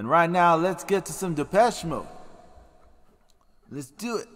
And right now, let's get to some Depeche Mode. Let's do it.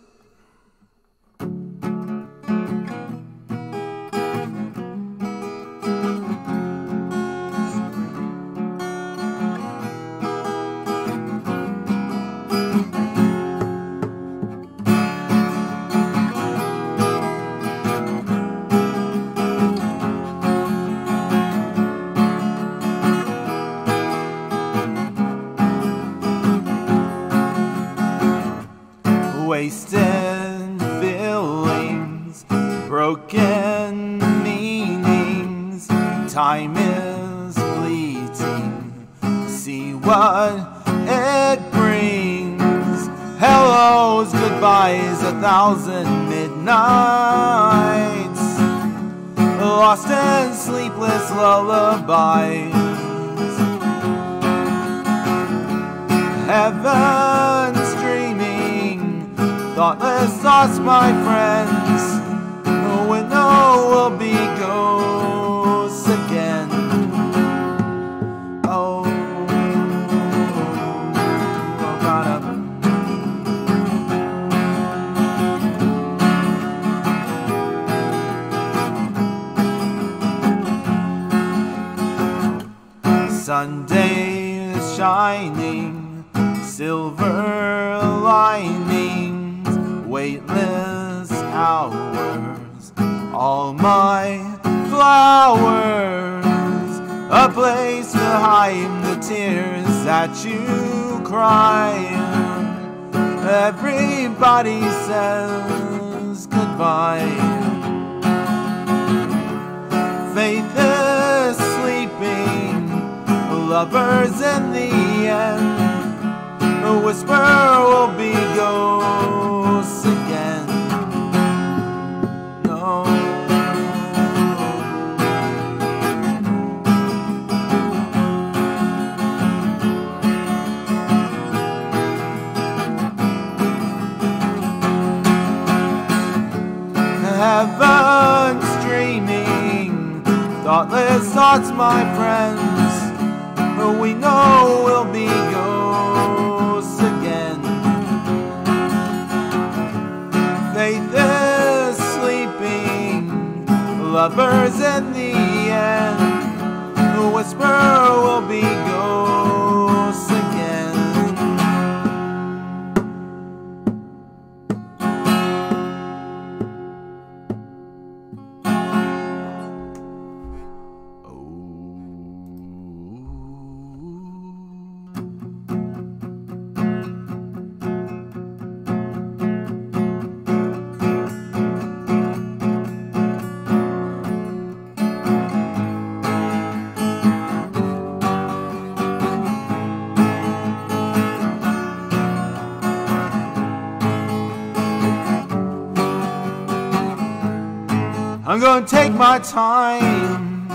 Time is fleeting. See what it brings. Hellos, goodbyes, a thousand midnights. Lost in sleepless lullabies. Heaven's dreaming, thoughtless thoughts, my friends. Sunday is shining, silver linings, weightless hours, all my flowers, a place to hide the tears that you cry. Everybody says goodbye. Faith lovers in the end. A whisper will be ghosts again. No. Heaven's dreaming, thoughtless thoughts, my friends. We know we'll be ghosts again. Faith is sleeping, lovers in the I'm gonna take my time.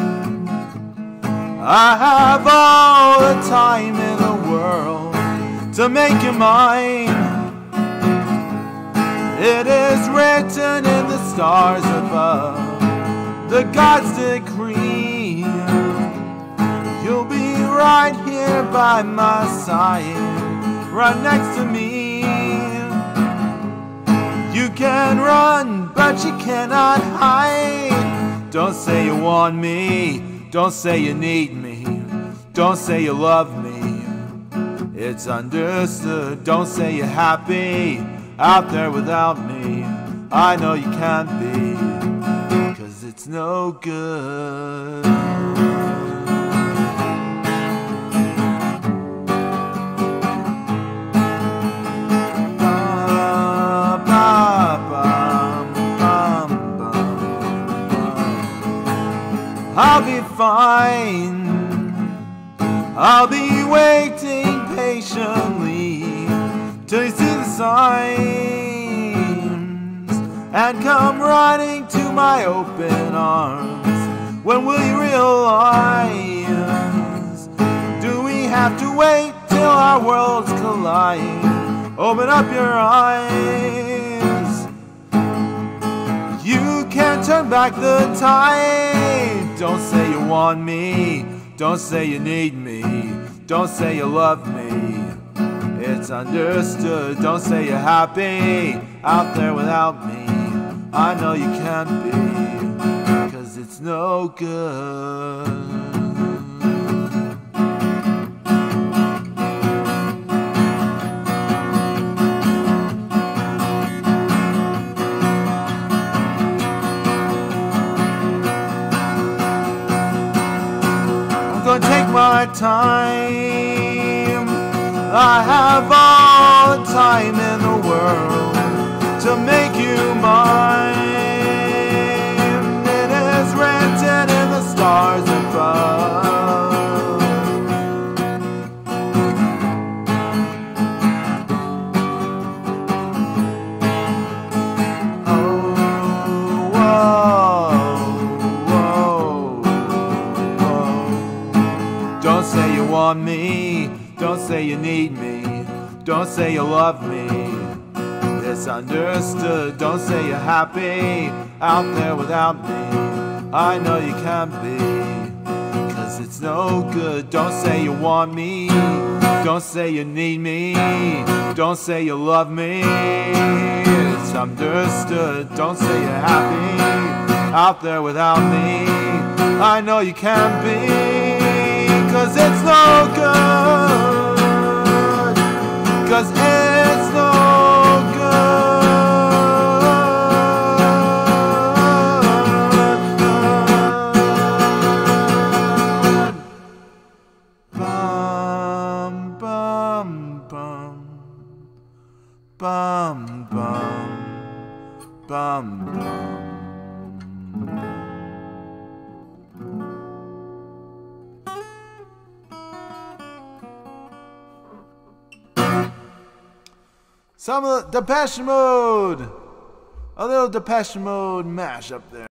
I have all the time in the world to make you mine. It is written in the stars above, the God's decree. You'll be right here by my side, right next to me. You can run, but you cannot hide. Don't say you want me, don't say you need me, don't say you love me. It's understood, don't say you're happy out there without me. I know you can't be, cause it's no good. I'll be. I'll be waiting patiently till you see the signs and come running to my open arms. When will you realize? Do we have to wait till our worlds collide? Open up your eyes. You can't turn back the time. Don't say you want me. Don't say you need me. Don't say you love me. It's understood. Don't say you're happy out there without me. I know you can't be, cause it's no good. Time. I have all the time in the world to make you mine. Want me, don't say you need me, don't say you love me. It's understood, don't say you're happy out there without me. I know you can't be, cause it's no good. Don't say you want me, don't say you need me, don't say you love me. It's understood, don't say you're happy out there without me. I know you can't be, cause it's no bum. Bum. Some of the Depeche Mode. A little Depeche Mode mash up there.